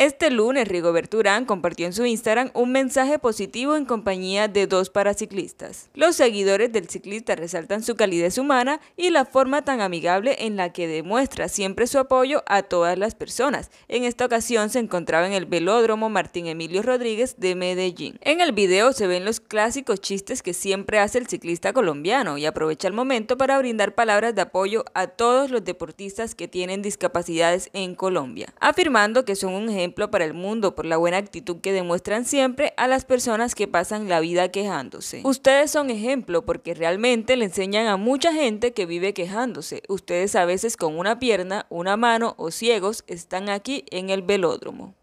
Este lunes, Rigoberto Urán compartió en su Instagram un mensaje positivo en compañía de dos paraciclistas. Los seguidores del ciclista resaltan su calidez humana y la forma tan amigable en la que demuestra siempre su apoyo a todas las personas. En esta ocasión se encontraba en el velódromo Martín Emilio Rodríguez de Medellín. En el video se ven los clásicos chistes que siempre hace el ciclista colombiano y aprovecha el momento para brindar palabras de apoyo a todos los deportistas que tienen discapacidades en Colombia, afirmando que son un para el mundo por la buena actitud que demuestran siempre a las personas que pasan la vida quejándose. Ustedes son ejemplo porque realmente le enseñan a mucha gente que vive quejándose. Ustedes a veces con una pierna, una mano o ciegos están aquí en el velódromo.